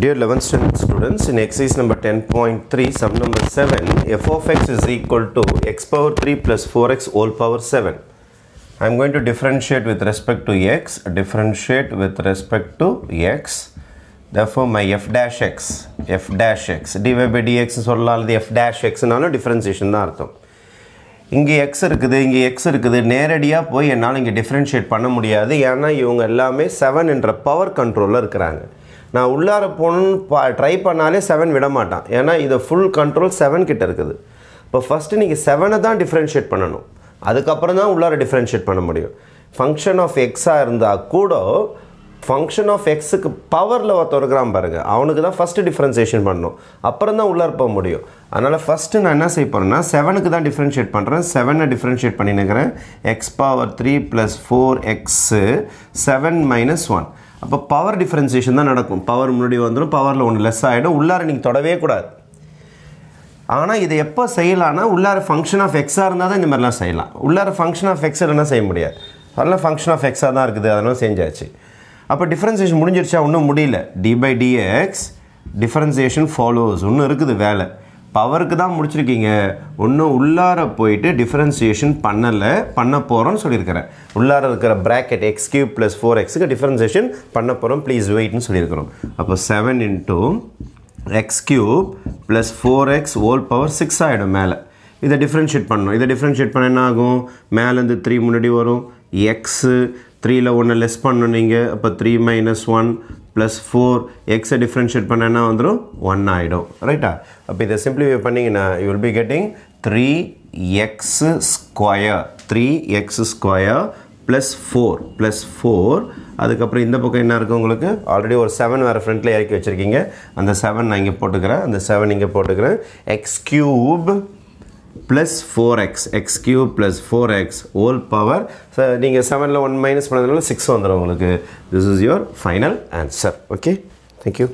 Dear 11th standard students, in exercise number 10.3, sum number 7, f of x is equal to x power 3 plus 4x whole power 7. I am going to differentiate with respect to x, differentiate with respect to x. Therefore, my f dash x, f dash x, dy by dx சொல்லலாம் அல்லது f dash x நாலும் differentiation தான் அர்த்தம் இங்கே X இருக்குது இங்கே X இருக்குது நேரடியாக போய் என்னால் இங்கே டிஃப்ரென்ஷியேட் பண்ண முடியாது ஏன்னா இவங்க எல்லாமே செவன் என்ற பவர் கண்ட்ரோலில் இருக்கிறாங்க நான் உள்ளார போகணுன்னு பா ட்ரை பண்ணாலே செவன் விட மாட்டான் ஏன்னா இதை ஃபுல் கண்ட்ரோல் செவன் கிட்ட இருக்குது. இப்போ ஃபஸ்ட்டு நீங்கள் செவனை தான் டிஃப்ரென்ஷியேட் பண்ணணும். அதுக்கப்புறம் தான் உள்ளார டிஃப்ரென்ஷியேட் பண்ண முடியும். ஃபங்க்ஷன் ஆஃப் எக்ஸாக இருந்தால் கூட ஃபங்க்ஷன் ஆஃப் எக்ஸுக்கு பவரில் ஒருத்தர் இருக்கிறான் பாருங்கள் அவனுக்கு தான் ஃபஸ்ட்டு டிஃப்ரென்சியேஷன் பண்ணணும். அப்புறம் தான் உள்ளார போக முடியும். அதனால் ஃபஸ்ட்டு நான் என்ன செய்ய போகிறேன்னா செவனுக்கு தான் டிஃப்ரென்ஷியேட் பண்ணுறேன் செவனை differentiate பண்ணினுக்கிறேன். X power three plus four x seven minus one அப்போ பவர் டிஃப்ரென்சியேஷன் தான் நடக்கும். பவர் முன்னாடி வந்துடும் பவரில் ஒன்று லெஸ் ஆகிடும் உள்ளார நீங்கள் தொடவே கூடாது. ஆனால் இதை எப்போ செய்யலாம்னா உள்ளார ஃபங்க்ஷன் ஆஃப் எக்ஸாக இருந்தால் தான் இந்த மாதிரிலாம் செய்யலாம். உள்ளார ஃபங்க்ஷன் ஆஃப் எக்ஸ் இல்லைனா செய்ய முடியாது. அதெல்லாம் ஃபங்க்ஷன் ஆஃப் எக்ஸாக தான் இருக்குது. அதெல்லாம் செஞ்சாச்சு. அப்போ டிஃப்ரென்சியேஷன் முடிஞ்சிருச்சா? ஒன்றும் முடியல. D by d x differentiation follows ஒன்றும் இருக்குது வேலை. பவருக்கு தான் முடிச்சிருக்கீங்க. ஒன்றும் உள்ளார போயிட்டு டிஃப்ரென்சியேஷன் பண்ணலை பண்ண போகிறோன்னு சொல்லியிருக்கிறேன். உள்ளார இருக்கிற bracket x cube plus four எக்ஸுக்கு டிஃப்ரென்சியேஷன் பண்ண போகிறோம் ப்ளீஸ் வெயிட்னு சொல்லியிருக்கிறோம். அப்போ seven into x cube plus four x whole power six ஆகிடும் மேலே. இதை டிஃப்ரென்ஷியேட் பண்ணணும். இதை டிஃப்ரென்ஷியேட் பண்ண என்ன ஆகும்? மேலேருந்து த்ரீ முன்னாடி வரும். எக்ஸு த்ரீயில் ஒன்று லெஸ் பண்ணணும் நீங்கள் அப்போ three minus one plus four எக்ஸை டிஃப்ரென்ஷியேட் பண்ண என்ன வந்துடும் ஒன் ஆகிடும் ரைட்டா அப்போ இதை சிம்பிளிஃபை பண்ணிங்கன்னா you will be getting three x square three x square plus four plus four அதுக்கப்புறம் இந்த பக்கம் என்ன இருக்குது உங்களுக்கு? ஆல்ரெடி ஒரு செவன் வேறு ஃப்ரண்ட்டில் இறக்கி வச்சுருக்கீங்க. அந்த செவன் நான் இங்கே போட்டுக்கிறேன். அந்த செவன் இங்கே போட்டுக்கிறேன். X cube plus four x x cube plus four x whole power நீங்கள் செவனில் ஒன் மைனஸ் பண்ணதுனால சிக்ஸ் வந்துடும் உங்களுக்கு. This is your final answer okay thank you